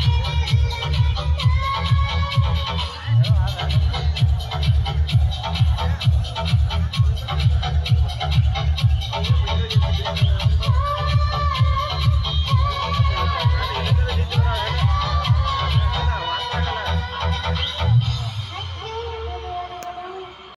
Yeah.